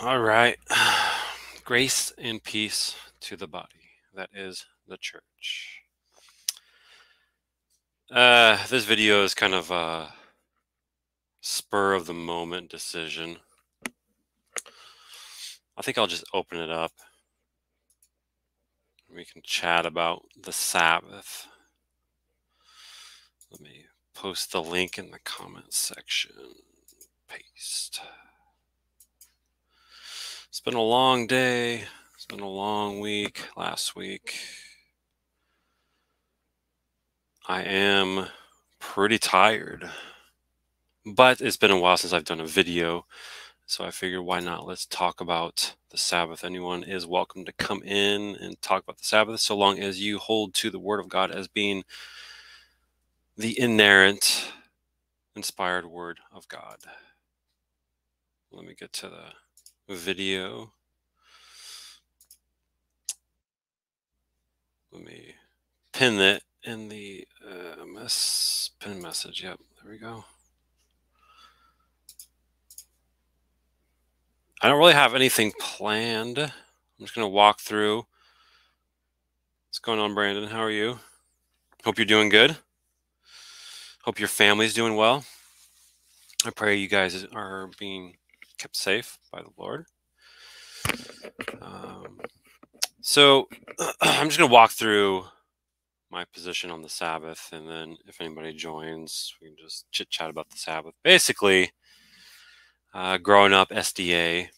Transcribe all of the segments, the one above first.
All right. Grace and peace to the body. That is the church. Uh, this video is kind of a spur of the moment decision. I think I'll just open it up. We can chat about the Sabbath. Let me post the link in the comments section. Paste. It's been a long day. It's been a long week last week. I am pretty tired, but it's been a while since I've done a video. So I figured why not? Let's talk about the Sabbath. Anyone is welcome to come in and talk about the Sabbath so long as you hold to the Word of God as being the inerrant, inspired Word of God. Let me get to the video. Let me pin that in the uh, mess, pin message. Yep, there we go. I don't really have anything planned. I'm just going to walk through. What's going on, Brandon? How are you? Hope you're doing good. Hope your family's doing well. I pray you guys are being kept safe by the Lord. Um, so I'm just going to walk through my position on the Sabbath, and then if anybody joins, we can just chit chat about the Sabbath. Basically, uh, growing up SDA,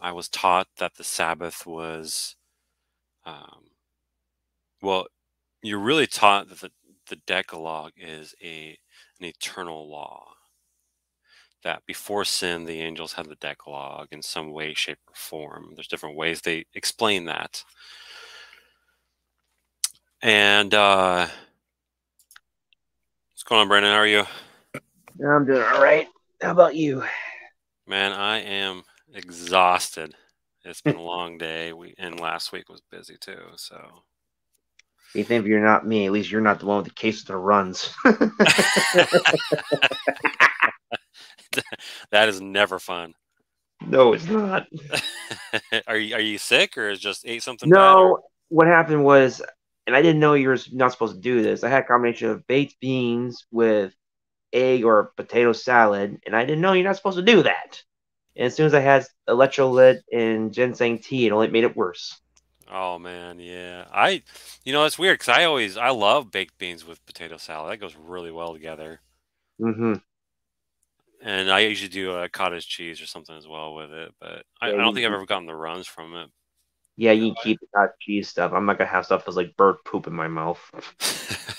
I was taught that the Sabbath was, um, well, you're really taught that the, the Decalogue is a an eternal law. That before sin, the angels had the Decalogue in some way, shape, or form. There's different ways they explain that. And uh, what's going on, Brandon? How are you? I'm doing all right. How about you? Man, I am exhausted. It's been a long day. We and last week was busy too. So Even if you're not me, at least you're not the one with the case of the runs. that is never fun. no, it's not. are you are you sick or is just ate something? No, what happened was, and I didn't know you were not supposed to do this. I had a combination of baked beans with egg or potato salad, and I didn't know you're not supposed to do that. And as soon as I had electrolyte and ginseng tea, it only made it worse. Oh man, yeah. I, you know, it's weird because I always I love baked beans with potato salad. That goes really well together. Mm-hmm. And I usually do a cottage cheese or something as well with it, but I, I don't think I've ever gotten the runs from it. Yeah, you keep the cottage cheese stuff. I'm not gonna have stuff that's like bird poop in my mouth.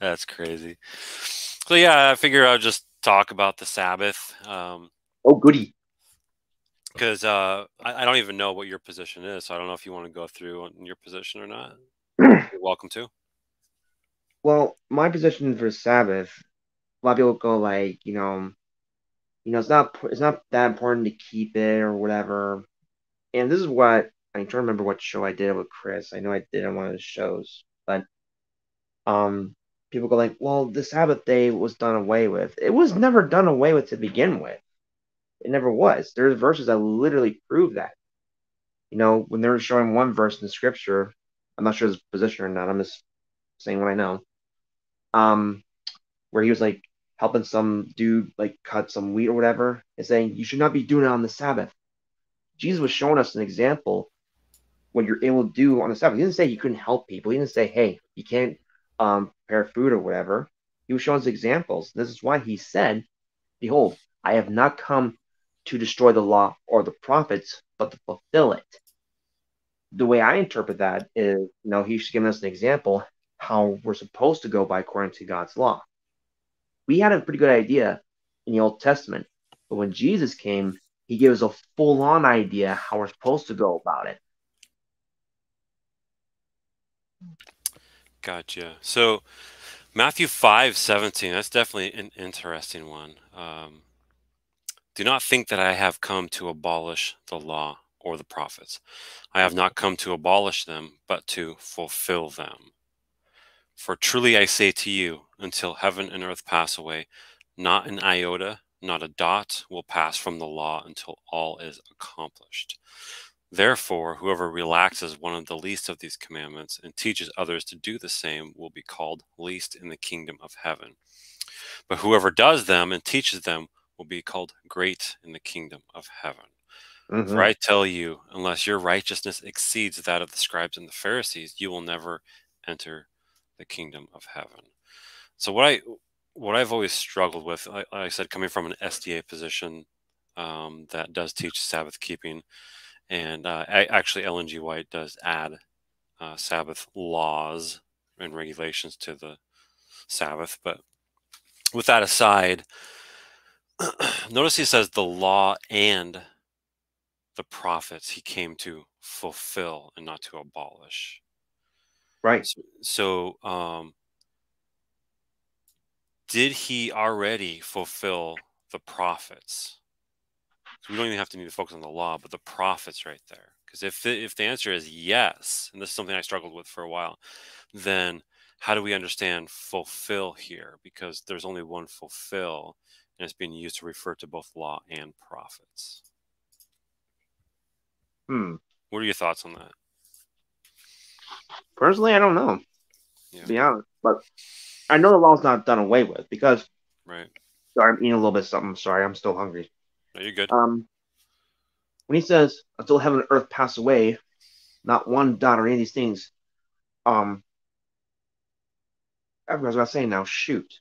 That's crazy. So yeah, I figure I'll just talk about the Sabbath um, Oh, goody. because uh, I, I don't even know what your position is. So I don't know if you want to go through on your position or not. You're welcome to. Well, my position for Sabbath, a lot of people go like, you know, you know, it's not it's not that important to keep it or whatever. And this is what I'm trying to remember what show I did with Chris. I know I did on one of the shows, but um, people go like, well, the Sabbath day was done away with. It was never done away with to begin with. It never was. There's verses that literally prove that. You know, when they're showing one verse in the scripture, I'm not sure his position or not. I'm just saying what I know. Um, where he was like helping some dude like cut some wheat or whatever, and saying you should not be doing it on the Sabbath. Jesus was showing us an example what you're able to do on the Sabbath. He didn't say you couldn't help people. He didn't say, hey, you can't um, prepare food or whatever. He was showing us examples. This is why he said, Behold, I have not come to destroy the law or the prophets, but to fulfill it. The way I interpret that is, you know, he's giving us an example how we're supposed to go by according to God's law. We had a pretty good idea in the Old Testament, but when Jesus came, he gave us a full on idea how we're supposed to go about it. Gotcha. So Matthew five seventeen. That's definitely an interesting one. Um, Do not think that I have come to abolish the law or the prophets. I have not come to abolish them, but to fulfill them. For truly I say to you, until heaven and earth pass away, not an iota, not a dot will pass from the law until all is accomplished. Therefore, whoever relaxes one of the least of these commandments and teaches others to do the same will be called least in the kingdom of heaven. But whoever does them and teaches them will be called great in the kingdom of heaven. Mm-hmm. For I tell you, unless your righteousness exceeds that of the scribes and the Pharisees, you will never enter the kingdom of heaven. So what I what I've always struggled with, like, I said, coming from an SDA position um, that does teach Sabbath keeping, and uh, I, actually Ellen G. White does add uh, Sabbath laws and regulations to the Sabbath. But with that aside, notice he says the law and the prophets he came to fulfill and not to abolish. Right. So, so um, did he already fulfill the prophets? So we don't even have to need to focus on the law, but the prophets right there. Because if the, if the answer is yes, and this is something I struggled with for a while, then how do we understand fulfill here? Because there's only one fulfill, and it's being used to refer to both law and prophets. Hmm. What are your thoughts on that? Personally, I don't know. Yeah. To be honest, but I know the law's not done away with because. Right. Sorry, I'm eating a little bit something. Sorry, I'm still hungry. No, you're good. Um, when he says, "Until heaven and earth pass away, not one dot or any of these things," um, I was about to say now. Shoot.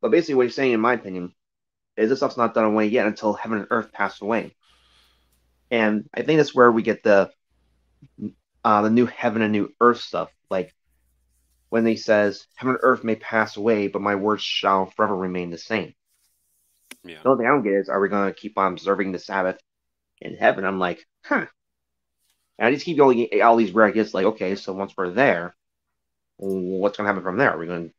But basically, what he's saying, in my opinion, is this stuff's not done away yet until heaven and earth pass away. And I think that's where we get the uh, the new heaven and new earth stuff. Like when he says, Heaven and earth may pass away, but my words shall forever remain the same. Yeah. The only thing I don't get is, are we going to keep on observing the Sabbath in heaven? I'm like, huh. And I just keep going all these weird ideas, like, okay, so once we're there, what's going to happen from there? Are we going to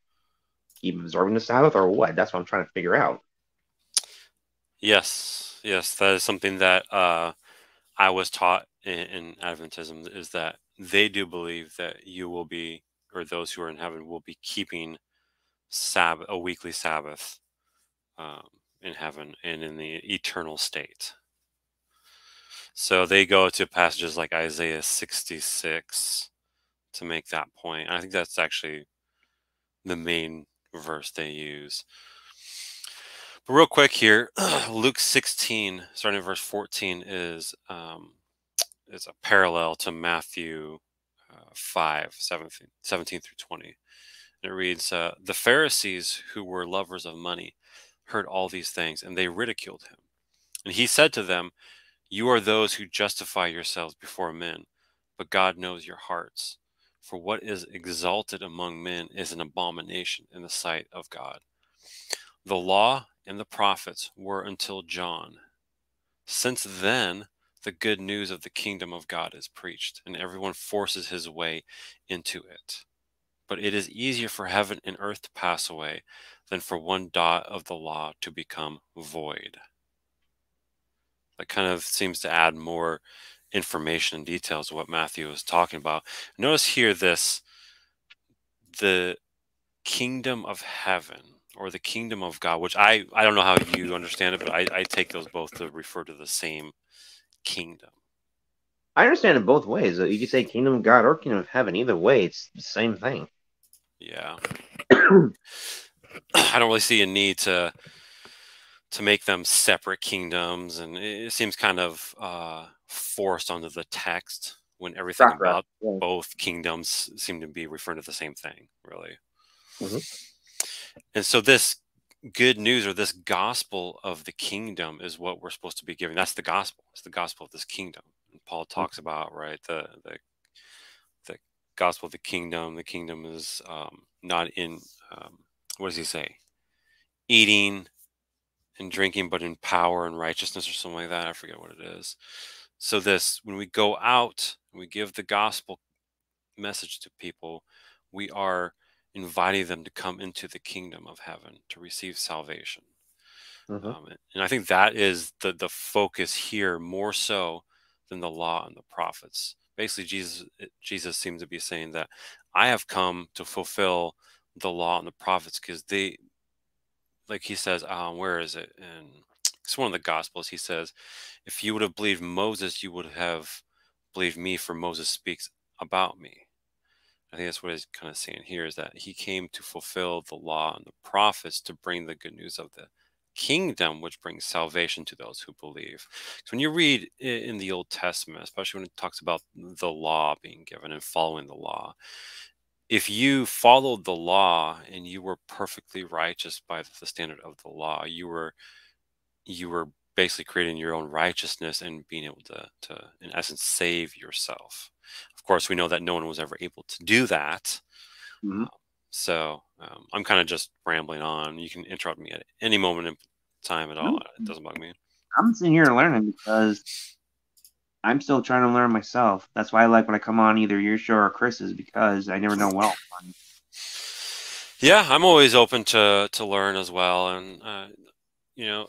keep observing the Sabbath or what? That's what I'm trying to figure out. Yes, yes, that is something that uh, I was taught in, in Adventism is that they do believe that you will be, or those who are in heaven will be keeping a weekly Sabbath um, in heaven and in the eternal state. So they go to passages like Isaiah 66 to make that point. I think that's actually the main verse they use. But real quick here, Luke 16, starting at verse 14, is um, is a parallel to Matthew 5, 17, 17 through 20. And it reads, uh, The Pharisees who were lovers of money heard all these things, and they ridiculed him. And he said to them, You are those who justify yourselves before men, but God knows your hearts. For what is exalted among men is an abomination in the sight of God. The law and the prophets were until John. Since then, the good news of the kingdom of God is preached, and everyone forces his way into it. But it is easier for heaven and earth to pass away than for one dot of the law to become void. That kind of seems to add more information and details of what Matthew is talking about. Notice here this the kingdom of heaven or the kingdom of God, which I, I don't know how you understand it, but I, I take those both to refer to the same kingdom. I understand it both ways. You could say kingdom of God or kingdom of heaven. Either way, it's the same thing. Yeah. I don't really see a need to to make them separate kingdoms, and it seems kind of uh, forced onto the text when everything about. Yeah. both kingdoms seem to be referring to the same thing, really. Mm-hmm. And so this good news or this gospel of the kingdom is what we're supposed to be giving. That's the gospel. It's the gospel of this kingdom. And Paul mm. talks about right the the the gospel of the kingdom. The kingdom is um, not in um, what does he say? Eating and drinking, but in power and righteousness or something like that. I forget what it is. So this when we go out, we give the gospel message to people, we are inviting them to come into the kingdom of heaven to receive salvation. Mm-hmm. Um, and I think that is the the focus here more so than the law and the prophets. Basically, Jesus Jesus seems to be saying that I have come to fulfill the law and the prophets because they like he says, um, where is it? And it's one of the Gospels. He says, if you would have believed Moses, you would have believed me, for Moses speaks about me. I think that's what he's kind of saying here is that he came to fulfill the law and the prophets to bring the good news of the kingdom, which brings salvation to those who believe. So when you read in the Old Testament, especially when it talks about the law being given and following the law, if you followed the law and you were perfectly righteous by the standard of the law, you were you were basically creating your own righteousness and being able to, to in essence, save yourself. Of course, we know that no one was ever able to do that. Mm-hmm. Um, so um, I'm kind of just rambling on. You can interrupt me at any moment in time at all. It doesn't bug me. I'm sitting here learning because I'm still trying to learn myself. That's why I like when I come on either your show or Chris's because I never know what Yeah, I'm always open to to learn as well, and uh, you know,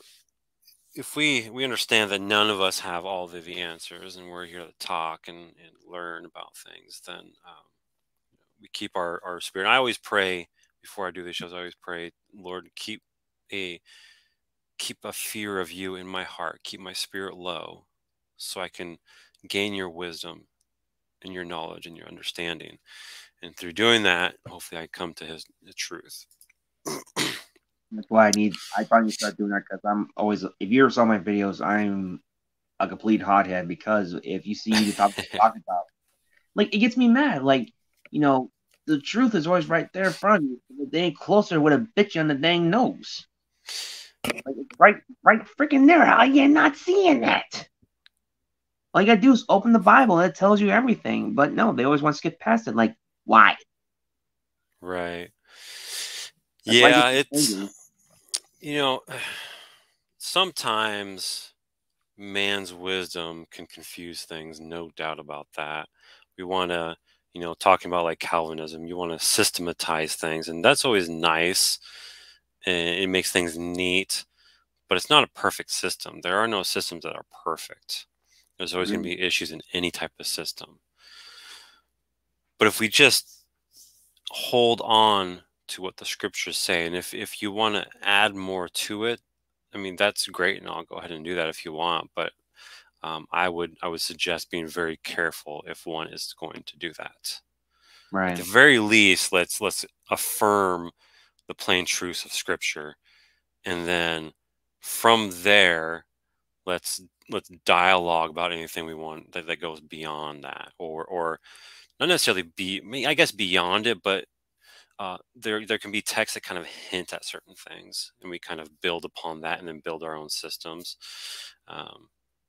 if we we understand that none of us have all the, the answers, and we're here to talk and, and learn about things, then um, we keep our our spirit. I always pray before I do these shows. I always pray, Lord, keep a keep a fear of you in my heart, keep my spirit low, so I can gain your wisdom and your knowledge and your understanding. And through doing that, hopefully, I come to His the truth. That's why I need. I probably start doing that because I'm always. If you ever saw my videos, I'm a complete hothead because if you see the topic talking about, like it gets me mad. Like you know, the truth is always right there in front of you. If they ain't closer, would have bit you on the dang nose. Like right, right, freaking there. How you not seeing that? All you gotta do is open the Bible and it tells you everything. But no, they always want to skip past it. Like, why? Right. That's yeah, it's you know, sometimes man's wisdom can confuse things, no doubt about that. We want to, you know, talking about like Calvinism, you want to systematize things, and that's always nice. And it makes things neat, but it's not a perfect system. There are no systems that are perfect. There's always mm-hmm. going to be issues in any type of system. But if we just hold on to what the scriptures say, and if if you want to add more to it, I mean that's great, and I'll go ahead and do that if you want. But um, I would I would suggest being very careful if one is going to do that. Right. At the very least, let's let's affirm the plain truths of Scripture, and then from there, let's let's dialogue about anything we want that, that goes beyond that or or not necessarily be I guess beyond it but uh, there there can be texts that kind of hint at certain things and we kind of build upon that and then build our own systems um,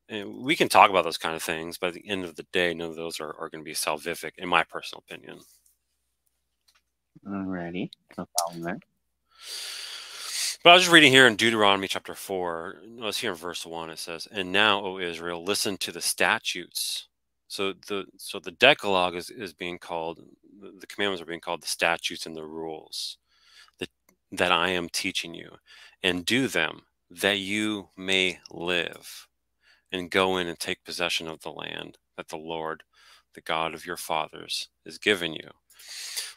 and we can talk about those kind of things but at the end of the day none of those are, are going to be salvific in my personal opinion alrighty no problem there but I was just reading here in Deuteronomy chapter 4. Let's here in verse 1 it says, And now, O Israel, listen to the statutes. So the so the Decalogue is, is being called the commandments are being called the statutes and the rules that that I am teaching you, and do them that you may live, and go in and take possession of the land that the Lord, the God of your fathers, is giving you.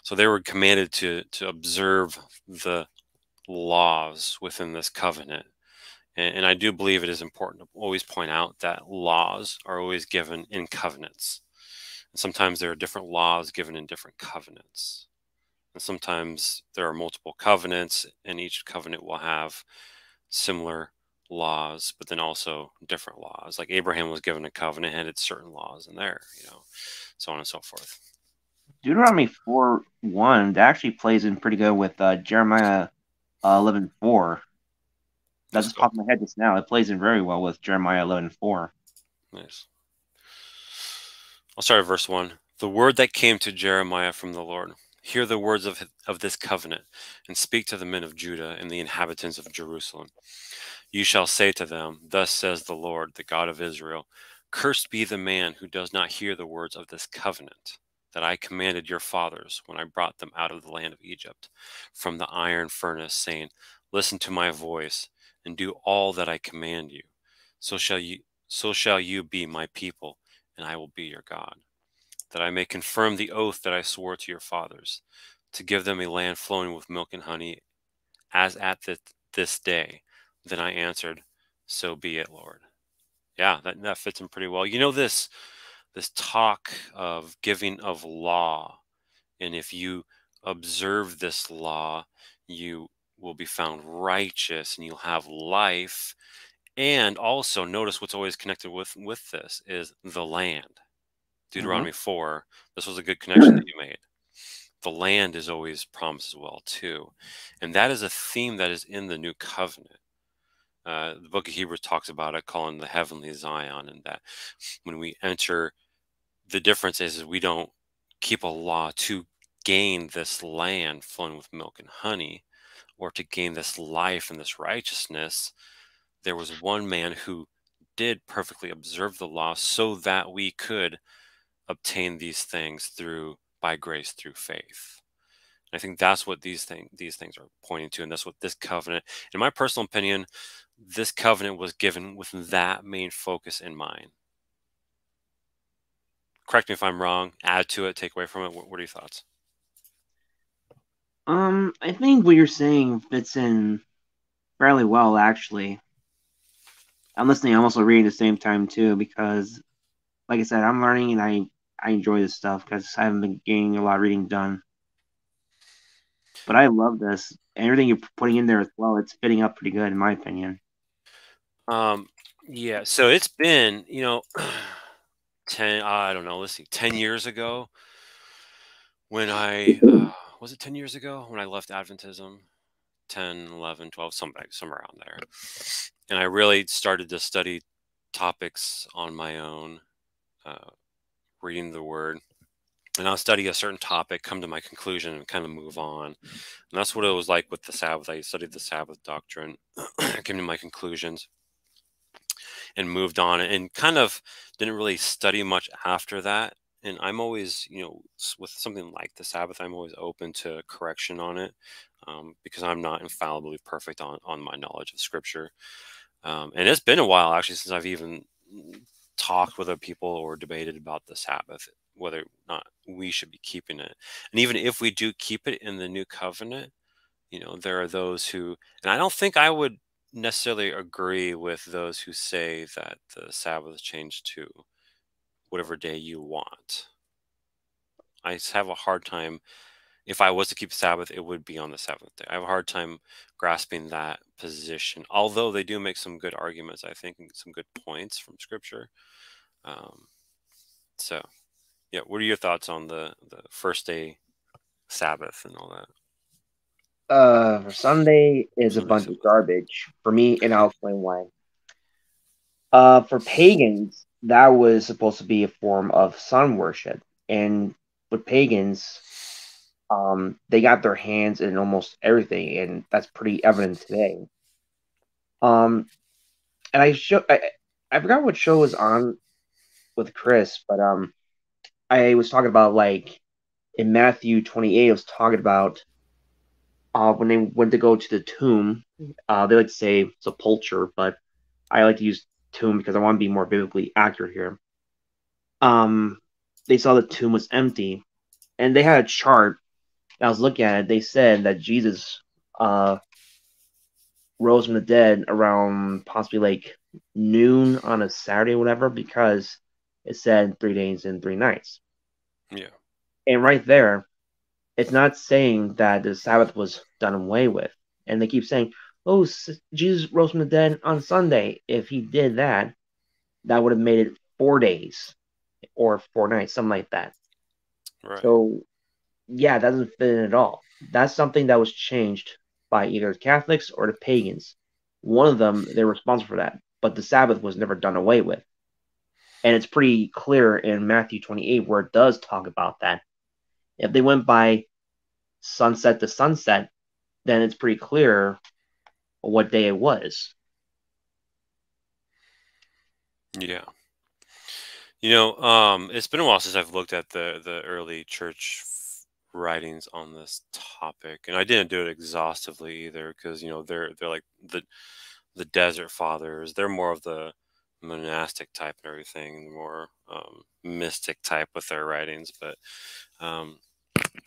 So they were commanded to to observe the laws within this covenant. And, and, I do believe it is important to always point out that laws are always given in covenants. And sometimes there are different laws given in different covenants. And sometimes there are multiple covenants, and each covenant will have similar laws, but then also different laws. Like Abraham was given a covenant and its certain laws in there, you know, so on and so forth. Deuteronomy 4 1 that actually plays in pretty good with uh, Jeremiah uh, 11 4. That just popped in my head just now. It plays in very well with Jeremiah 11 4. Nice. I'll start at verse 1. The word that came to Jeremiah from the Lord. Hear the words of, of this covenant, and speak to the men of Judah and the inhabitants of Jerusalem. You shall say to them, Thus says the Lord, the God of Israel Cursed be the man who does not hear the words of this covenant that I commanded your fathers when I brought them out of the land of Egypt from the iron furnace, saying, Listen to my voice and do all that I command you. So shall you so shall you be my people, and I will be your God. That I may confirm the oath that I swore to your fathers, to give them a land flowing with milk and honey, as at the this day. Then I answered, So be it, Lord. Yeah, that, that fits in pretty well. You know, this this talk of giving of law, and if you observe this law, you will be found righteous and you'll have life. And also notice what's always connected with with this is the land. Mm-hmm. Deuteronomy mm-hmm. 4. This was a good connection that you made the land is always promised as well too and that is a theme that is in the new covenant uh, the book of hebrews talks about it calling the heavenly zion and that when we enter the difference is we don't keep a law to gain this land flowing with milk and honey or to gain this life and this righteousness there was one man who did perfectly observe the law so that we could obtain these things through by grace through faith. And I think that's what these things these things are pointing to, and that's what this covenant, in my personal opinion, this covenant was given with that main focus in mind. Correct me if I'm wrong. Add to it, take away from it. What, what are your thoughts? Um, I think what you're saying fits in fairly well, actually. I'm listening. I'm also reading at the same time too, because, like I said, I'm learning and I I enjoy this stuff because I haven't been getting a lot of reading done. But I love this. Everything you're putting in there as well, it's fitting up pretty good in my opinion. Um, yeah. So it's been, you know, ten. I don't know. Let's see, ten years ago when I uh, was it ten years ago when I left Adventism. 10, 11, 12, somewhere, somewhere around there. And I really started to study topics on my own. Uh, reading the word and I'll study a certain topic, come to my conclusion, and kind of move on. And that's what it was like with the Sabbath. I studied the Sabbath doctrine, came to my conclusions, and moved on, and kind of didn't really study much after that. And I'm always, you know, with something like the Sabbath, I'm always open to correction on it um, because I'm not infallibly perfect on on my knowledge of Scripture. Um, and it's been a while actually since I've even talked with other people or debated about the Sabbath, whether or not we should be keeping it. And even if we do keep it in the new covenant, you know, there are those who, and I don't think I would necessarily agree with those who say that the Sabbath changed to whatever day you want. I have a hard time. If I was to keep Sabbath, it would be on the seventh day. I have a hard time grasping that position. Although they do make some good arguments, I think, some good points from Scripture. Um, so, yeah, what are your thoughts on the the first day Sabbath and all that? Uh, Sunday is a bunch of garbage for me, and I'll explain why. Uh, for pagans, that was supposed to be a form of sun worship, and with pagans, um, they got their hands in almost everything, and that's pretty evident today. Um, and I show I, I forgot what show was on with Chris, but um, I was talking about like in Matthew 28, I was talking about uh, when they went to go to the tomb, uh, they like to say sepulcher, but I like to use tomb because I want to be more biblically accurate here. Um, they saw the tomb was empty, and they had a chart. I was looking at it. They said that Jesus uh, rose from the dead around possibly like noon on a Saturday or whatever because it said three days and three nights. Yeah. And right there, it's not saying that the Sabbath was done away with. And they keep saying, oh, Jesus rose from the dead on Sunday. If he did that, that would have made it four days or four nights, something like that. Right. So, yeah, that doesn't fit in at all. That's something that was changed by either the Catholics or the pagans. One of them, they're responsible for that. But the Sabbath was never done away with. And it's pretty clear in Matthew 28 where it does talk about that. If they went by sunset to sunset, then it's pretty clear what day it was. Yeah. You know, um, it's been a while since I've looked at the the early church writings on this topic, and I didn't do it exhaustively either because you know they're they're like the the desert fathers. They're more of the monastic type and everything, more um, mystic type with their writings. But um,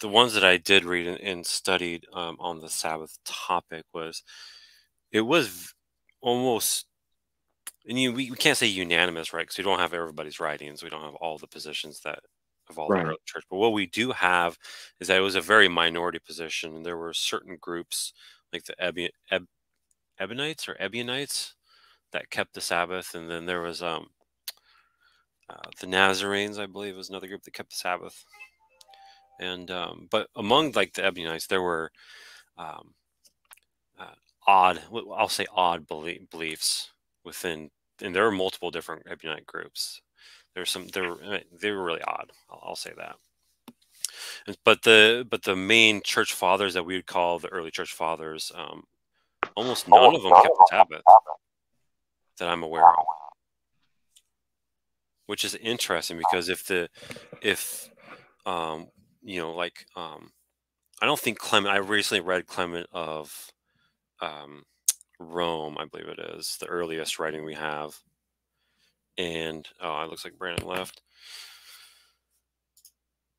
the ones that I did read and, and studied um, on the Sabbath topic was it was almost and you we, we can't say unanimous right? Because we don't have everybody's writings. We don't have all the positions that of all Right. the early church. But what we do have is that it was a very minority position and there were certain groups like the Ebi- Eb- Ebionites or Ebionites that kept the Sabbath. And then there was um uh, the Nazarenes I believe was another group that kept the Sabbath. And um, but among like the Ebionites there were um, odd I'll say odd belie- beliefs within and there were multiple different Ebionite groups. There's some they were uh, they were really odd I'll, I'll say that. And- but the but the main church fathers that we would call the early church fathers um, almost none of them kept the Sabbath that I'm aware of. Which is interesting because if the if um you know like um I don't think Clement I recently read Clement of um Rome I believe it is the earliest writing we have. And oh it looks like Brandon left.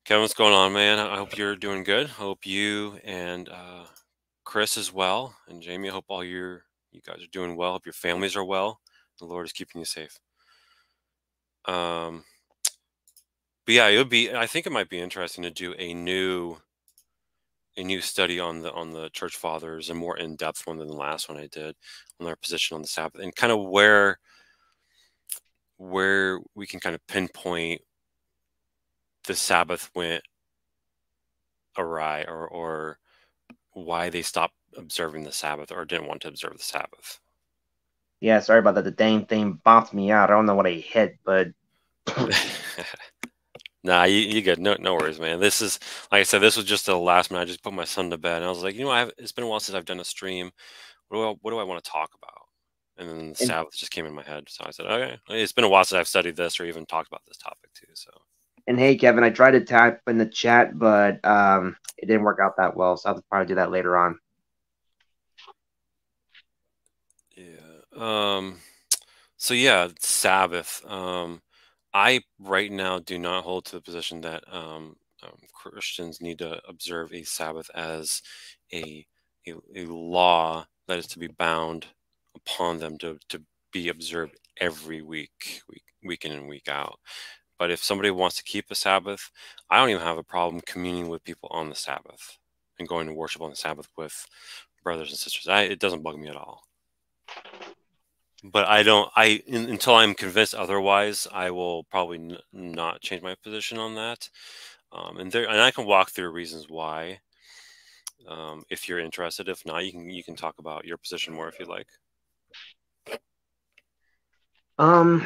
Kevin what's going on man? I hope you're doing good. I hope you and uh Chris as well and Jamie I hope all your you guys are doing well. Hope your families are well. The Lord is keeping you safe. Um but yeah, it would be. I think it might be interesting to do a new, a new study on the on the church fathers, a more in depth one than the last one I did on their position on the Sabbath, and kind of where, where we can kind of pinpoint the Sabbath went awry, or or why they stopped observing the Sabbath or didn't want to observe the Sabbath. Yeah, sorry about that. The dang thing bopped me out. I don't know what I hit, but nah, you, you good. No, no worries, man. This is like I said. This was just the last minute. I just put my son to bed, and I was like, you know, I have, it's been a while since I've done a stream. What do I, what do I want to talk about? And then And- Sabbath just came in my head, so I said, okay, it's been a while since I've studied this or even talked about this topic too. So and hey, Kevin, I tried to type in the chat, but um, it didn't work out that well. So I'll probably do that later on. yeah. Um. So yeah, Sabbath. Um, I right now do not hold to the position that um, um, Christians need to observe a Sabbath as a, a a law that is to be bound upon them to to be observed every week, week week in and week out. But if somebody wants to keep a Sabbath, I don't even have a problem communing with people on the Sabbath and going to worship on the Sabbath with brothers and sisters. I, it doesn't bug me at all but I don't. I in, until I'm convinced otherwise, I will probably not change my position on that. Um, and there, and I can walk through reasons why. Um, if you're interested, if not, you can you can talk about your position more if you like. Um,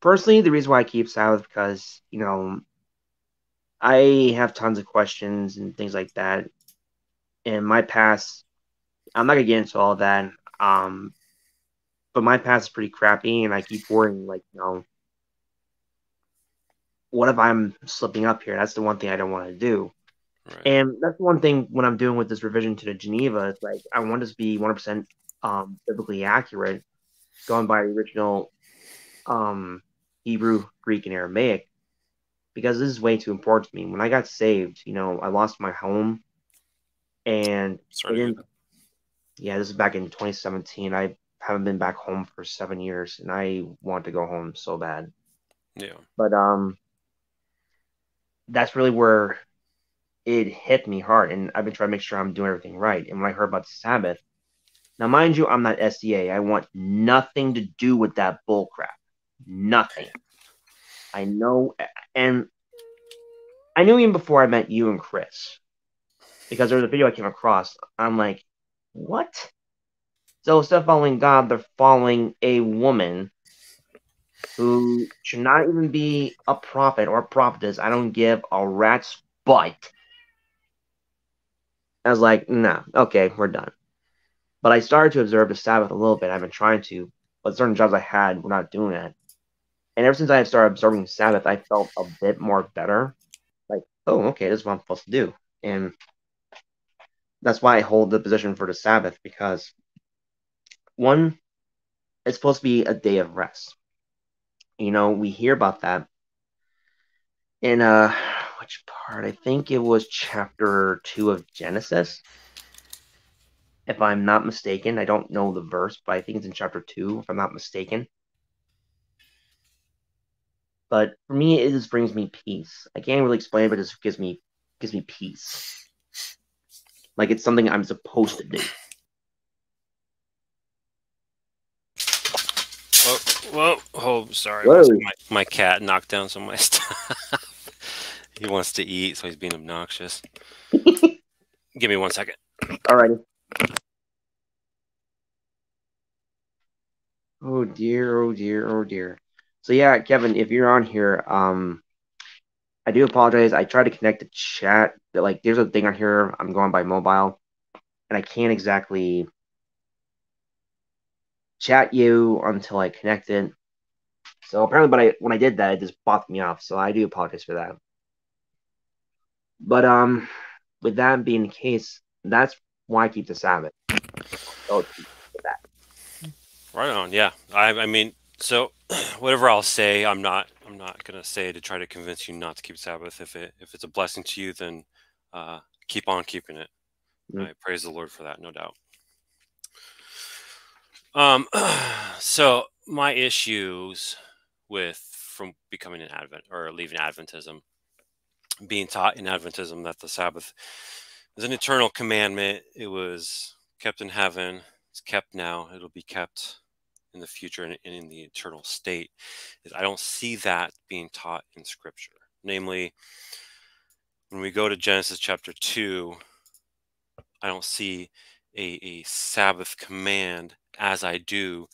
personally, the reason why I keep Sabbath because you know I have tons of questions and things like that. In my past, I'm not gonna get into all that. Um, but my past is pretty crappy, and I keep worrying, like you know, what if I'm slipping up here? That's the one thing I don't want to do. Right. And that's one thing when I'm doing with this revision to the Geneva, it's like I want this to be 100% um, biblically accurate, going by the original um, Hebrew, Greek, and Aramaic, because this is way too important to me. When I got saved, you know, I lost my home, and Sorry. hear didn't- yeah, this is back in 2017. I haven't been back home for seven years, and I want to go home so bad. Yeah. But um, that's really where it hit me hard, and I've been trying to make sure I'm doing everything right. And when I heard about Sabbath, now mind you, I'm not SDA. I want nothing to do with that bull crap. Nothing. I know, and I knew even before I met you and Chris, because there was a video I came across. I'm like, what? So instead of following God, they're following a woman who should not even be a prophet or a prophetess. I don't give a rat's butt. I was like, nah, okay, we're done. But I started to observe the Sabbath a little bit. I've been trying to, but certain jobs I had were not doing that. And ever since I started observing Sabbath, I felt a bit more better. Like, oh, okay, this is what I'm supposed to do. And that's why I hold the position for the Sabbath because one, it's supposed to be a day of rest. You know, we hear about that in uh which part? I think it was chapter two of Genesis. if I'm not mistaken. I don't know the verse, but I think it's in chapter two, if I'm not mistaken. But for me, it just brings me peace. I can't really explain it, but it just gives me gives me peace. Like it's something I'm supposed to do. Whoa, whoa, oh, sorry. Whoa. My, my cat knocked down some of my stuff. he wants to eat, so he's being obnoxious. Give me one second. Alrighty. Oh dear, oh dear, oh dear. So yeah, Kevin, if you're on here, um, I do apologize. I tried to connect the chat, but like there's a thing on here. I'm going by mobile, and I can't exactly chat you until I connect it. So apparently, but I when I did that, it just blocked me off. So I do apologize for that. But um, with that being the case, that's why I keep the Sabbath. So that. Right on. Yeah. I, I mean, so whatever I'll say, I'm not. I'm not gonna say to try to convince you not to keep Sabbath. If it if it's a blessing to you, then uh, keep on keeping it. Mm. I praise the Lord for that, no doubt. Um, so my issues with from becoming an Advent or leaving Adventism, being taught in Adventism that the Sabbath is an eternal commandment. It was kept in heaven. It's kept now. It'll be kept in the future and in the eternal state. Is I don't see that being taught in Scripture. Namely, when we go to Genesis chapter two, I don't see a, a Sabbath command as I do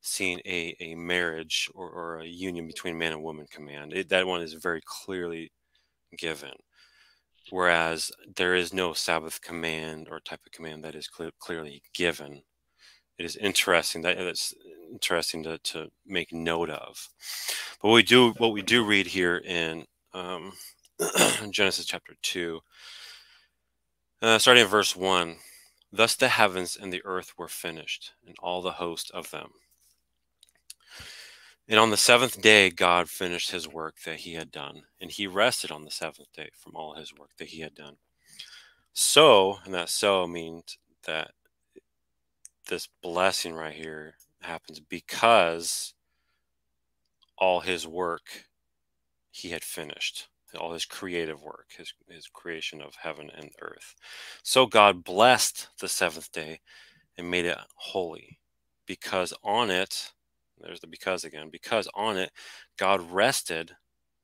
seeing a, a marriage or, or a union between man and woman command. It, that one is very clearly given. Whereas there is no Sabbath command or type of command that is clear, clearly given. It is interesting that it's interesting to, to make note of. But we do what we do read here in um, Genesis chapter two, uh, starting at verse one. Thus the heavens and the earth were finished, and all the host of them. And on the seventh day, God finished his work that he had done, and he rested on the seventh day from all his work that he had done. So, and that so means that this blessing right here happens because all his work he had finished all his creative work his, his creation of heaven and earth. So god blessed the seventh day and made it holy because on it there's the because again because on it god rested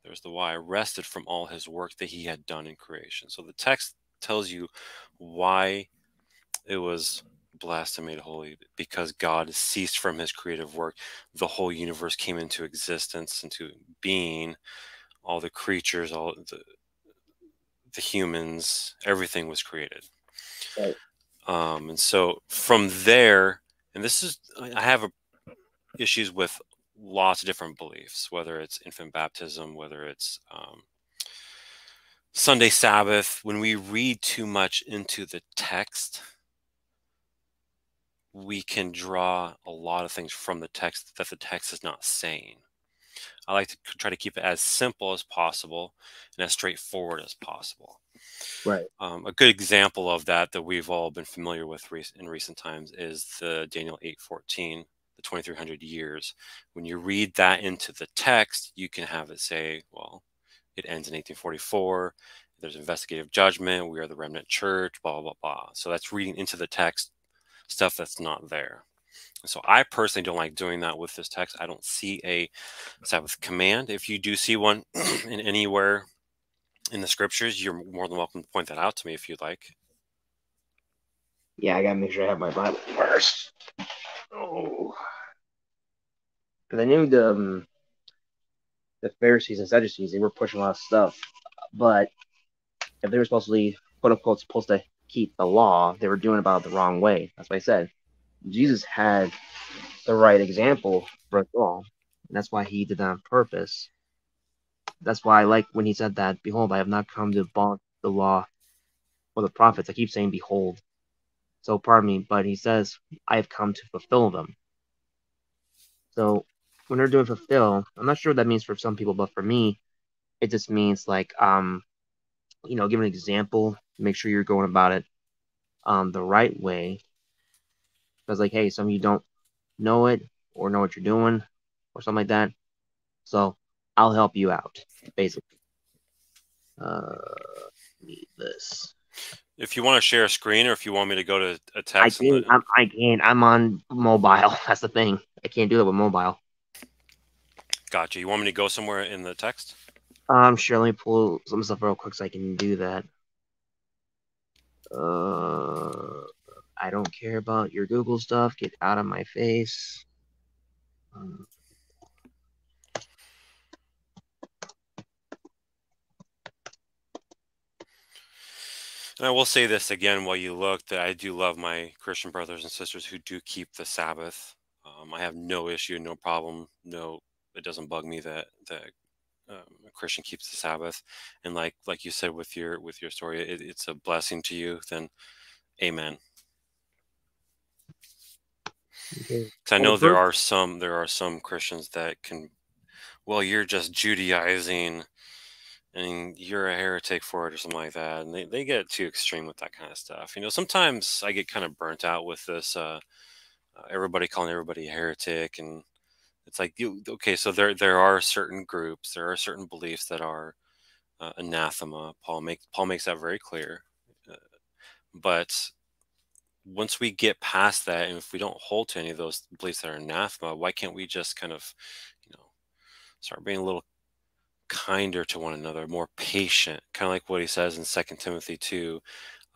there's the why rested from all his work that he had done in creation. So the text tells you why it was blessed and made holy because God ceased from his creative work. The whole universe came into existence, into being. All the creatures, all the, the humans, everything was created. Right. Um, and so from there, and this is, I have a, issues with lots of different beliefs, whether it's infant baptism, whether it's um, Sunday Sabbath. When we read too much into the text, we can draw a lot of things from the text that the text is not saying. I like to try to keep it as simple as possible and as straightforward as possible. Right. Um, a good example of that that we've all been familiar with in recent times is the Daniel 8:14, the 2300 years. When you read that into the text, you can have it say, well, it ends in 1844. There's investigative judgment. We are the remnant church. Blah blah blah. So that's reading into the text stuff that's not there. So I personally don't like doing that with this text. I don't see a Sabbath command. If you do see one in anywhere in the scriptures, you're more than welcome to point that out to me if you'd like. Yeah, I gotta make sure I have my Bible first. Oh, because I knew the um, the Pharisees and Sadducees they were pushing a lot of stuff, but if they were supposed to be quote unquote supposed to keep the law, they were doing about it the wrong way. That's what I said. Jesus had the right example for us all. And that's why he did that on purpose. That's why I like when he said that, Behold, I have not come to abolish the law or the prophets. I keep saying behold. So pardon me, but he says, I have come to fulfill them. So when they're doing fulfill, I'm not sure what that means for some people, but for me, it just means like um, you know, give an example, make sure you're going about it um the right way. because like, hey, some of you don't know it or know what you're doing or something like that. So I'll help you out, basically. Uh, need this. If you want to share a screen, or if you want me to go to a text, I can't. I'm, I can't. I'm on mobile. That's the thing. I can't do that with mobile. Gotcha. You want me to go somewhere in the text? Um, sure. Let me pull some stuff real quick so I can do that. Uh, I don't care about your Google stuff. Get out of my face. Um, And I will say this again while you look that I do love my Christian brothers and sisters who do keep the Sabbath. Um, I have no issue, no problem, no, it doesn't bug me that that um, a Christian keeps the Sabbath. And like like you said with your with your story, it, it's a blessing to you. Then, Amen. okay. I know there are some there are some Christians that can, well, you're just Judaizing, and you're a heretic for it or something like that, and they, they get too extreme with that kind of stuff. You know, sometimes I get kind of burnt out with this. Uh, uh, everybody calling everybody a heretic, and it's like you okay. So there there are certain groups, there are certain beliefs that are uh, anathema. Paul makes Paul makes that very clear, uh, but once we get past that and if we don't hold to any of those beliefs that are anathema why can't we just kind of you know start being a little kinder to one another more patient kind of like what he says in Second timothy 2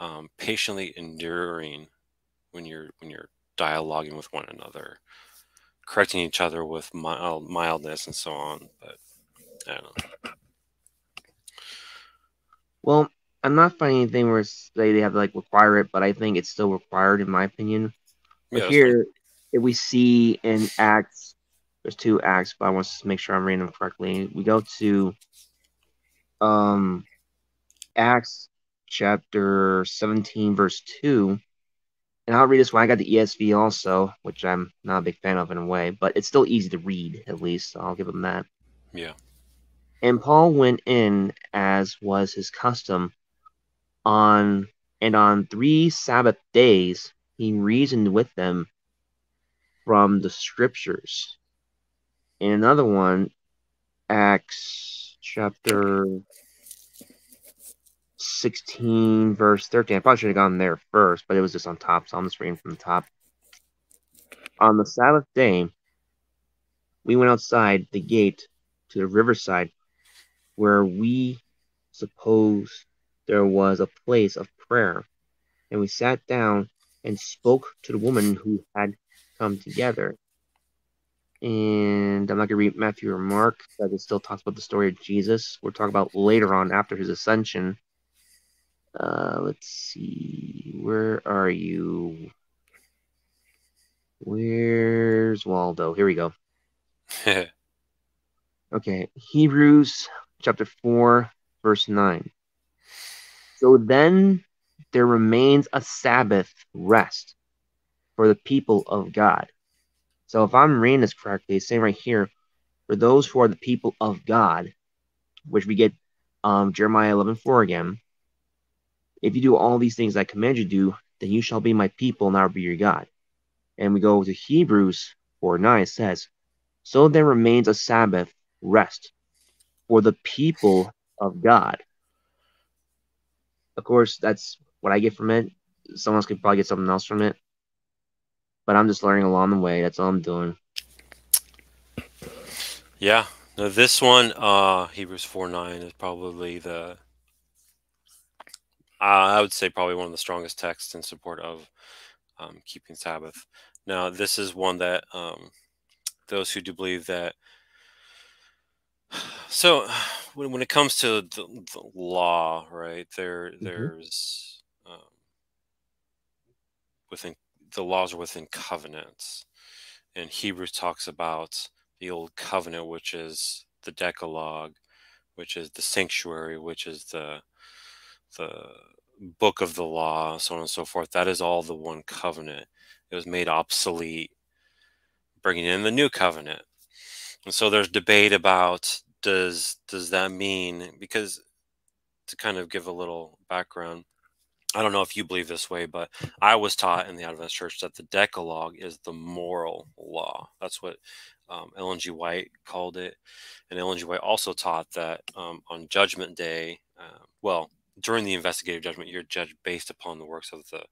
um, patiently enduring when you're when you're dialoguing with one another correcting each other with mild, mildness and so on but i don't know Well, I'm not finding anything where they they have to like require it, but I think it's still required in my opinion. But that's here, if we see in Acts, there's two Acts, but I want to make sure I'm reading them correctly. We go to um Acts chapter 17, verse 2. And I'll read this one. I got the ESV also, which I'm not a big fan of in a way, but it's still easy to read, at least. So I'll give them that. yeah And Paul went in, as was his custom, on and on three Sabbath days he reasoned with them from the scriptures. In another one, Acts chapter 16, verse 13. I probably should have gone there first, but it was just on top, so I'm just from the top. On the Sabbath day, we went outside the gate to the riverside where we supposed there was a place of prayer. And we sat down and spoke to the woman who had come together. And I'm not going to read Matthew or Mark because it still talks about the story of Jesus. We'll talk about later on after his ascension. Uh, let's see. Where are you? Where's Waldo? Here we go. Okay, Hebrews chapter 4, verse 9. So then there remains a Sabbath rest for the people of God. So if I'm reading this correctly, it's saying right here, for those who are the people of God, which we get um, Jeremiah 11 4 again. If you do all these things I command you to do, then you shall be my people, and I will be your God. And we go to Hebrews 4 9, it says, So there remains a Sabbath rest for the people of God. Of course, that's what I get from it. Someone else could probably get something else from it. But I'm just learning along the way. That's all I'm doing. Yeah. Now this one, uh, Hebrews 4 9 is probably the, I would say probably one of the strongest texts in support of um, keeping Sabbath. Now, this is one that um, those who do believe that. So, when, when it comes to the, the law, right, there there's um, within the laws are within covenants, and Hebrews talks about the old covenant, which is the Decalogue, which is the sanctuary, which is the the book of the law, so on and so forth. That is all the one covenant. It was made obsolete, bringing in the new covenant. And so there's debate about does does that mean because to kind of give a little background, I don't know if you believe this way, but I was taught in the Adventist Church that the Decalogue is the moral law. That's what um, Ellen G. White called it, and Ellen G. White also taught that um, on Judgment Day, uh, well, during the investigative judgment, you're judged based upon the works of the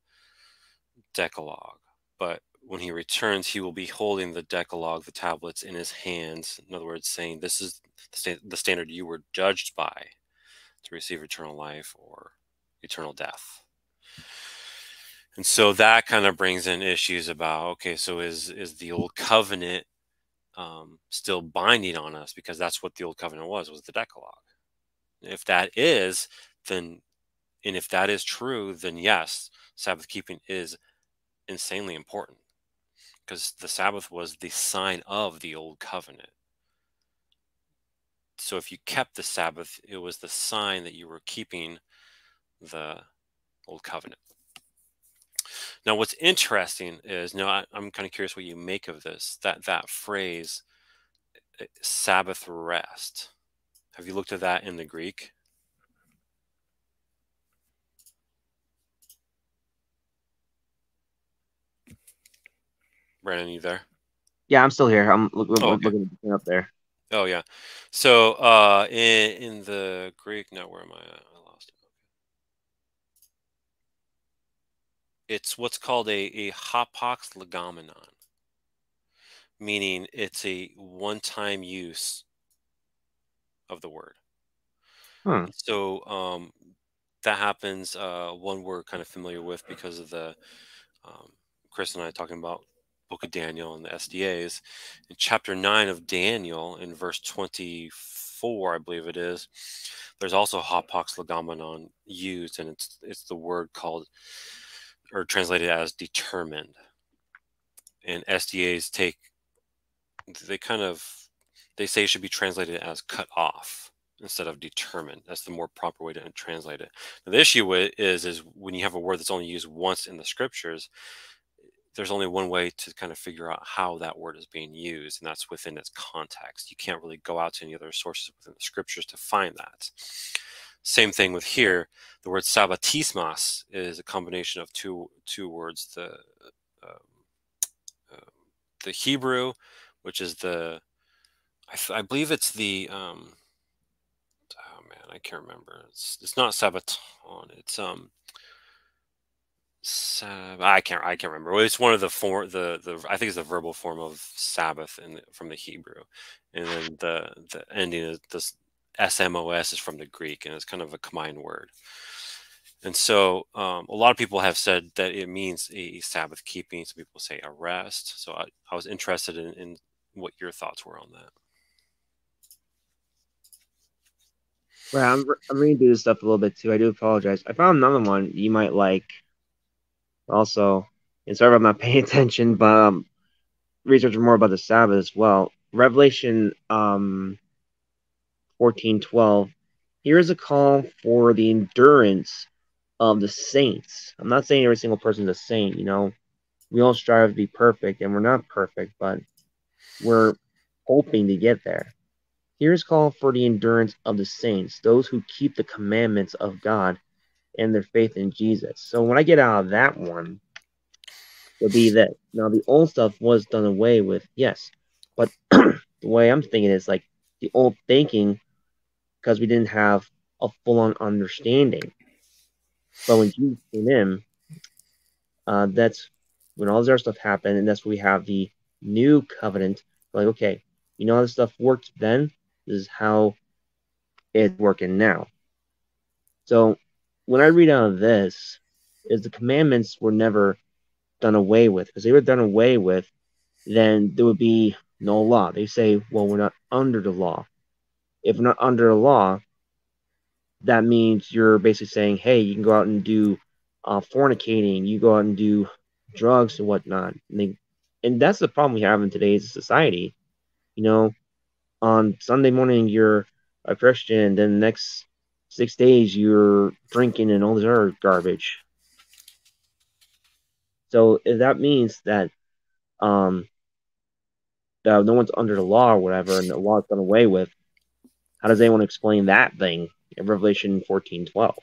Decalogue. But when he returns, he will be holding the Decalogue, the tablets, in his hands. In other words, saying, This is the, sta- the standard you were judged by to receive eternal life or eternal death. And so that kind of brings in issues about okay, so is is the old covenant um, still binding on us because that's what the old covenant was was the Decalogue. If that is, then and if that is true, then yes, Sabbath keeping is insanely important because the Sabbath was the sign of the old covenant. So if you kept the Sabbath, it was the sign that you were keeping the old covenant. Now, what's interesting is, know, I, am kind of curious what you make of this. That that phrase, eh, Sabbath rest. Have you looked at that in the Greek? Brandon, you there? Yeah, I'm still here. I'm look, oh, okay. looking up there. Oh yeah. So uh, in in the Greek, now where am I? I lost it. It's what's called a a hapax legomenon, meaning it's a one-time use of the word. Hmm. So um, that happens. Uh, one we're kind of familiar with because of the um, Chris and I talking about book of Daniel and the SDAs. In chapter 9 of Daniel, in verse 24, I believe it is, there's also hapax legomenon used, and it's it's the word called or translated as determined. And SDAs take they kind of they say it should be translated as cut off instead of determined. That's the more proper way to translate it. Now, the issue is is when you have a word that's only used once in the scriptures, there's only one way to kind of figure out how that word is being used, and that's within its context. You can't really go out to any other sources within the scriptures to find that. Same thing with here. The word sabbatismos is a combination of two two words. The uh, uh, the Hebrew, which is the I, I believe it's the um, oh man, I can't remember. It's it's not sabbaton. It's um I can't. I can't remember. It's one of the form. The the I think it's the verbal form of Sabbath in the, from the Hebrew, and then the the ending is this SMOS is from the Greek, and it's kind of a combined word. And so, um, a lot of people have said that it means a Sabbath keeping. Some people say a rest. So I, I was interested in, in what your thoughts were on that. Well, I'm, I'm reading through this stuff a little bit too. I do apologize. I found another one you might like also, and sorry if I'm not paying attention, but um, researching more about the Sabbath as well. Revelation um, 14 12. Here is a call for the endurance of the saints. I'm not saying every single person is a saint, you know. We all strive to be perfect, and we're not perfect, but we're hoping to get there. Here's call for the endurance of the saints, those who keep the commandments of God and their faith in Jesus. So when I get out of that one, would be that now the old stuff was done away with, yes, but the way I'm thinking is like the old thinking because we didn't have a full on understanding. But when Jesus came in, uh, that's when all this other stuff happened, and that's when we have the new covenant. Like, okay, you know how this stuff worked then? This is how it's working now. So when I read out of this, is the commandments were never done away with. Because they were done away with, then there would be no law. They say, well, we're not under the law. If we're not under the law, that means you're basically saying, hey, you can go out and do uh, fornicating, you go out and do drugs and whatnot. And, they, and that's the problem we have in today's society. You know, on Sunday morning, you're a Christian, then the next six days you're drinking and all this other garbage. So if that means that um no one's under the law or whatever and the law's done away with, how does anyone explain that thing in Revelation fourteen twelve?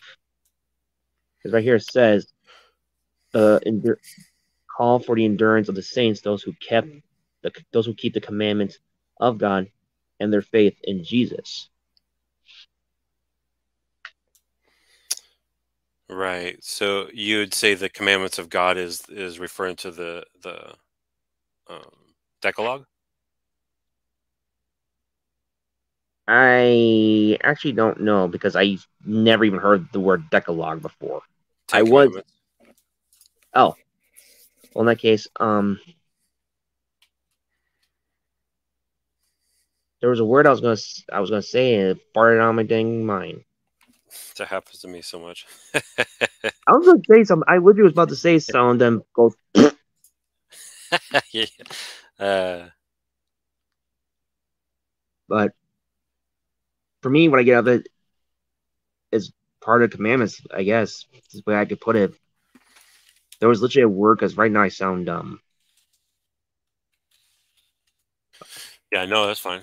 Because right here it says, uh, endur- call for the endurance of the saints, those who kept the those who keep the commandments of God and their faith in Jesus. Right. So you'd say the commandments of God is is referring to the the um, Decalogue. I actually don't know because I never even heard the word Decalogue before. Ten I was- Oh, well, in that case, um, there was a word I was gonna I was gonna say and it farted on my dang mind. That happens to me so much. I was gonna say something. I literally was about to say something, then go. yeah. Uh, But for me, what I get out of it is part of commandments. I guess is the way I could put it. There was literally a word because right now I sound dumb. yeah. No, that's fine.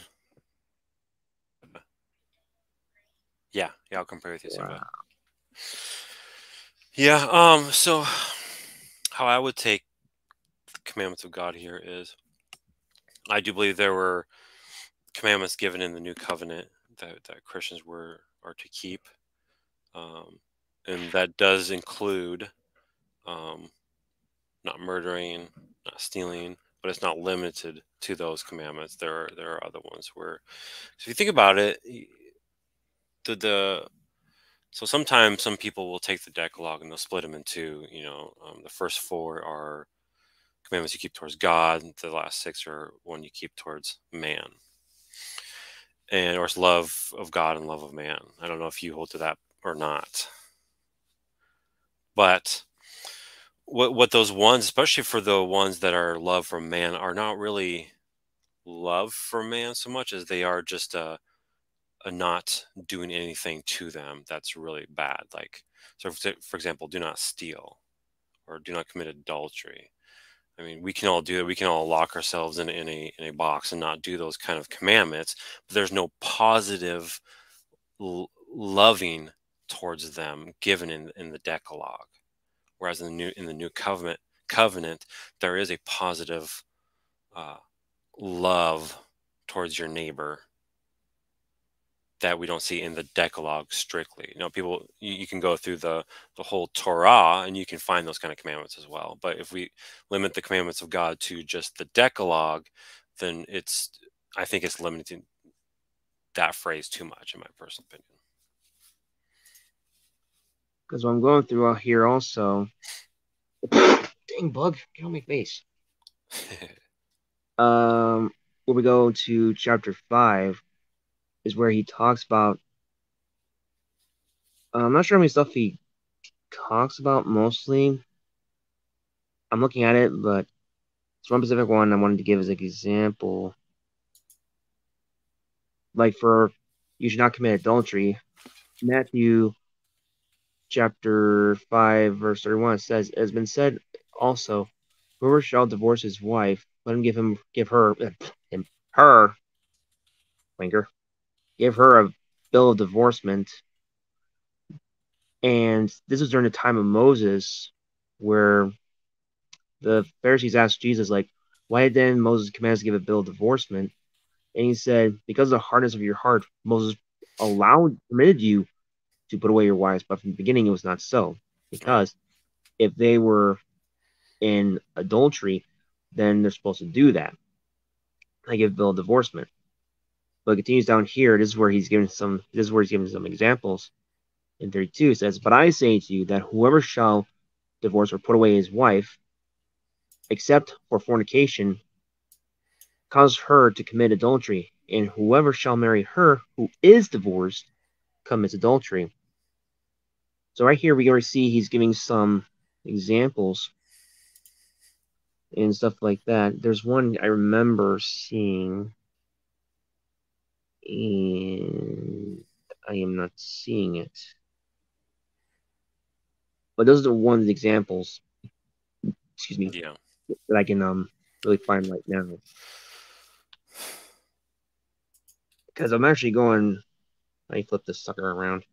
Yeah. Yeah. I'll compare with you. Wow. Yeah. Um. So, how I would take the commandments of God here is, I do believe there were commandments given in the new covenant that that Christians were are to keep, um, and that does include, um, not murdering, not stealing, but it's not limited to those commandments. There are there are other ones where, so if you think about it, the the so sometimes some people will take the Decalogue and they'll split them into. You know, um, the first four are commandments you keep towards God. The last six are one you keep towards man, and or it's love of God and love of man. I don't know if you hold to that or not, but what what those ones, especially for the ones that are love from man, are not really love for man so much as they are just a, not doing anything to them that's really bad. Like so, for, for example, do not steal or do not commit adultery. I mean, we can all do it. We can all lock ourselves in, in a in a box and not do those kind of commandments. But there's no positive l- loving towards them given in in the Decalogue. Whereas in the new in the new covenant covenant, there is a positive uh, love towards your neighbor that we don't see in the Decalogue strictly. You know, people you, you can go through the the whole Torah and you can find those kind of commandments as well. But if we limit the commandments of God to just the Decalogue, then it's I think it's limiting that phrase too much, in my personal opinion. Because what I'm going through out here also. Dang bug, get on my face. Um, when we go to chapter five, is where he talks about. uh, I'm not sure how many stuff he talks about mostly. I'm looking at it, but it's one specific one I wanted to give as an example. Like for you should not commit adultery. Matthew chapter 5, verse 31 says, It has been said also, whoever shall divorce his wife, let him give him give her him her winker. Give her a bill of divorcement. And this was during the time of Moses, where the Pharisees asked Jesus, like, why didn't Moses command us to give a bill of divorcement? And he said, Because of the hardness of your heart, Moses allowed permitted you to put away your wives, but from the beginning it was not so. Because if they were in adultery, then they're supposed to do that. They give bill of divorcement. But it continues down here. This is where he's giving some. This is where he's giving some examples. In 32 it says, "But I say to you that whoever shall divorce or put away his wife, except for fornication, cause her to commit adultery, and whoever shall marry her who is divorced commits adultery." So right here we already see he's giving some examples and stuff like that. There's one I remember seeing, and I am not seeing it. But those are the ones examples. Excuse me, yeah. that I can um really find right now. Because I'm actually going. Let me flip this sucker around.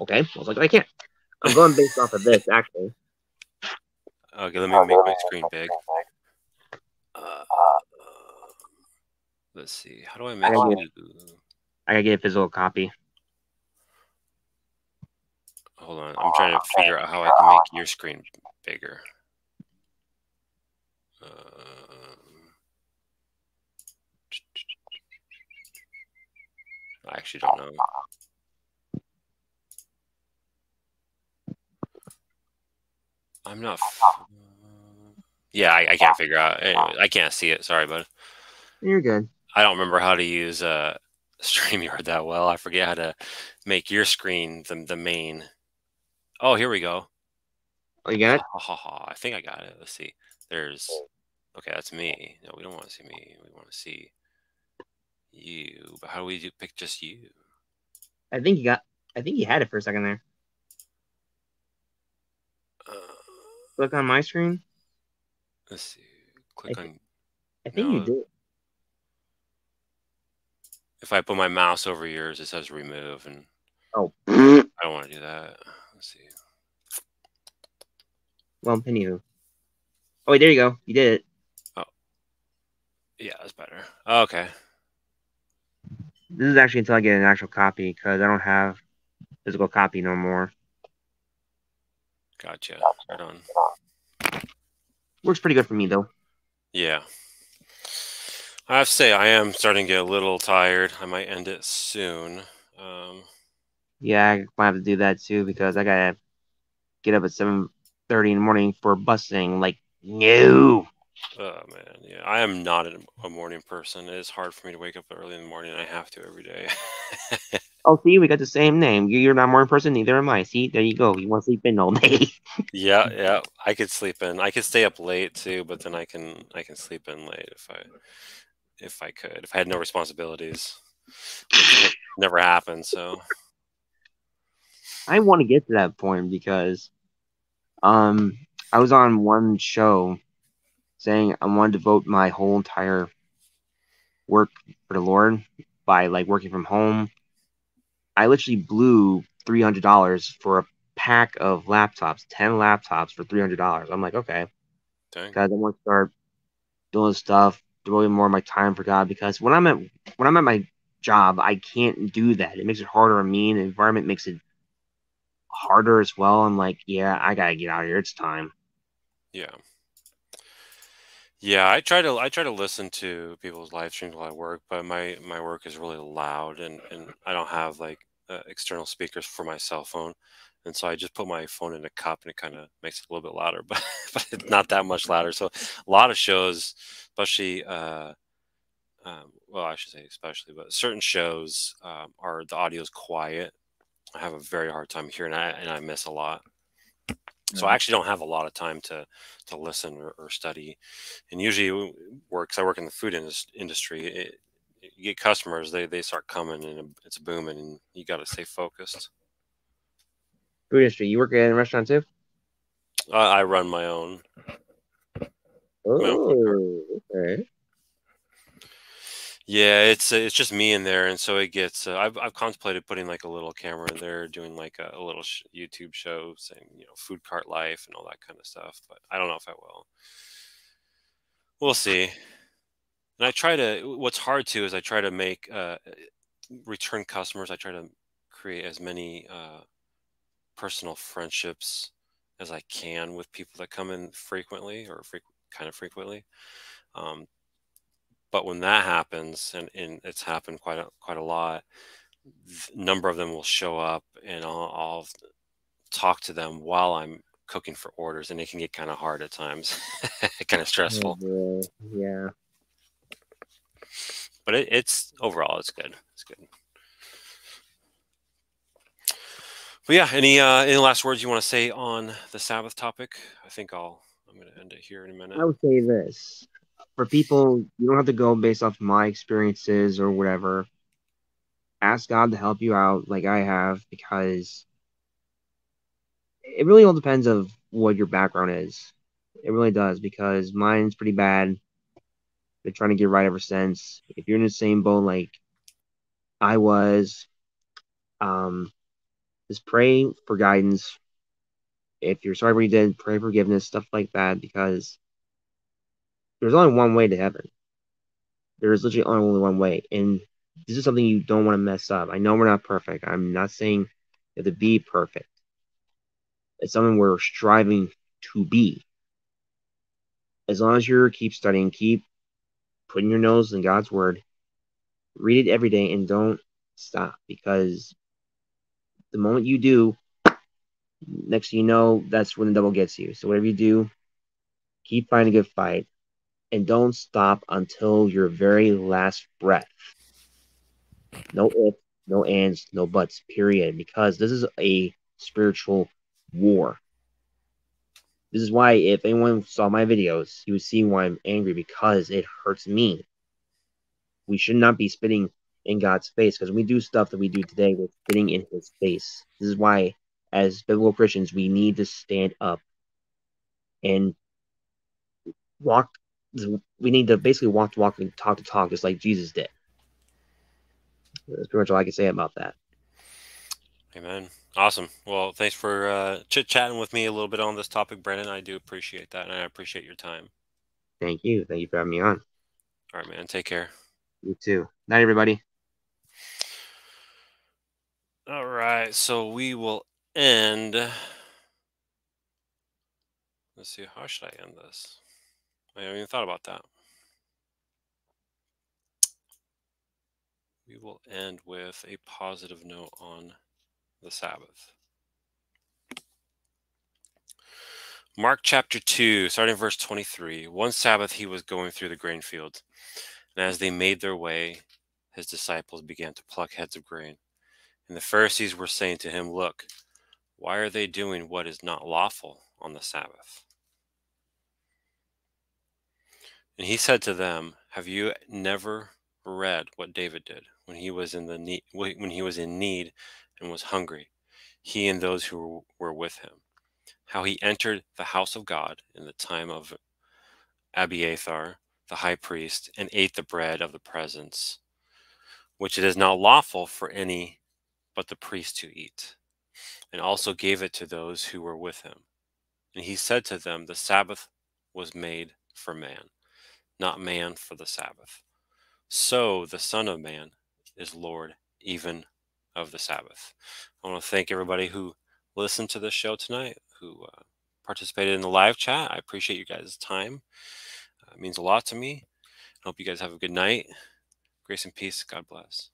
Okay, I was like, I can't. I'm going based off of this actually. Okay, let me make my screen big. Uh, let's see. How do I make gotta it? I gotta get a physical copy. Hold on. I'm trying to figure out how I can make your screen bigger. Um, I actually don't know. I'm not. Yeah, I, I can't figure out. Anyway, I can't see it. Sorry, bud. You're good. I don't remember how to use uh, StreamYard that well. I forget how to make your screen the, the main. Oh, here we go. Oh, you got it? Ha, ha, ha. I think I got it. Let's see. There's. Okay, that's me. No, we don't want to see me. We want to see you. But how do we do, pick just you? I think you got. I think you had it for a second there. Uh, Look on my screen. let's see. Click I on. I think you did. If I put my mouse over yours, it says remove, and Oh, I don't want to do that. Let's see. well, anywho. Oh, wait, there you go. You did it. Oh, yeah, that's better. Oh, okay. This is actually until I get an actual copy because I don't have physical copy no more. Gotcha. Right on. Works pretty good for me though. Yeah. I have to say, I am starting to get a little tired. I might end it soon. Um, Yeah, I might have to do that too because I gotta get up at seven thirty in the morning for busing. Like, no. oh man, yeah, I am not a, a morning person. It is hard for me to wake up early in the morning. I have to every day. Oh, see, we got the same name. You- You're not a morning person, neither am I. See, there you go. You want to sleep in all day. yeah, yeah. I could sleep in. I could stay up late too, but then I can I can sleep in late if I if I could. If I had no responsibilities, never happened. So I want to get to that point because, um, I was on one show saying I want to devote my whole entire work for the Lord by like working from home. I literally blew three hundred dollars for a pack of laptops, ten laptops for three hundred dollars. I'm like, okay, because I want to start doing stuff, devoting more of my time for God. Because when I'm at when I'm at my job, I can't do that. It makes it harder on me, and the environment makes it harder as well. I'm like, yeah, I gotta get out of here. It's time. Yeah. Yeah, I try to I try to listen to people's live streams while I work, but my my work is really loud and and I don't have like uh, external speakers for my cell phone. And so I just put my phone in a cup and it kind of makes it a little bit louder, but but it's not that much louder. So a lot of shows, especially uh um, well, I should say especially, but certain shows um, are the audio is quiet. I have a very hard time hearing that and I miss a lot. So I actually don't have a lot of time to to listen or, or study. And usually w- work 'cause I work in the food industry. It, you get customers, they they start coming and it's booming, and you got to stay focused. Food industry. You work in a restaurant too? I, I run my own. Oh, okay. Yeah, it's uh, it's just me in there, and so it gets. Uh, I've I've contemplated putting like a little camera in there, doing like a, a little sh- YouTube show, saying you know food cart life and all that kind of stuff. But I don't know if I will. We'll see. And I try to. What's hard too is I try to make uh, return customers. I try to create as many uh, personal friendships as I can with people that come in frequently or freq- kind of frequently. Um, but when that happens, and, and it's happened quite a quite a lot, number of them will show up, and I'll, I'll talk to them while I'm cooking for orders, and it can get kind of hard at times, kind of stressful. Yeah. But it, it's overall, it's good. It's good. But yeah, any uh, any last words you want to say on the Sabbath topic? I think I'll I'm going to end it here in a minute. I would say this for people, you don't have to go based off my experiences or whatever. Ask God to help you out, like I have, because it really all depends of what your background is. It really does, because mine's pretty bad. Been trying to get right ever since. If you're in the same boat like I was, um, Just pray for guidance. If you're sorry what you did, pray forgiveness, stuff like that, because there's only one way to heaven. There is literally only one way. And this is something you don't want to mess up. I know we're not perfect. I'm not saying you have to be perfect. It's something we're striving to be. As long as you keep studying, keep putting your nose in God's word, read it every day, and don't stop because the moment you do, next thing you know, that's when the devil gets you. So whatever you do, keep fighting a good fight and don't stop until your very last breath. No ifs, no ands, no buts, period. Because this is a spiritual war. This is why, if anyone saw my videos, you would see why I'm angry because it hurts me. We should not be spitting in God's face because we do stuff that we do today, we're spitting in His face. This is why, as biblical Christians, we need to stand up and walk. We need to basically walk to walk and talk to talk, just like Jesus did. That's pretty much all I can say about that. Amen. Awesome. Well, thanks for uh, chit chatting with me a little bit on this topic, Brennan. I do appreciate that, and I appreciate your time. Thank you. Thank you for having me on. All right, man. Take care. You too. Night, everybody. All right. So we will end. Let's see. How should I end this? I haven't even thought about that. We will end with a positive note on the Sabbath. Mark chapter 2, starting verse 23. One Sabbath he was going through the grain fields, and as they made their way, his disciples began to pluck heads of grain. And the Pharisees were saying to him, Look, why are they doing what is not lawful on the Sabbath? And he said to them, Have you never read what David did when he was in the need, when he was in need and was hungry, he and those who were with him? How he entered the house of God in the time of Abiathar, the high priest, and ate the bread of the presence, which it is not lawful for any but the priest to eat, and also gave it to those who were with him. And he said to them, The Sabbath was made for man not man for the Sabbath. So the Son of Man is Lord even of the Sabbath. I want to thank everybody who listened to this show tonight, who uh, participated in the live chat. I appreciate you guys' time. Uh, it means a lot to me. I hope you guys have a good night. Grace and peace. God bless.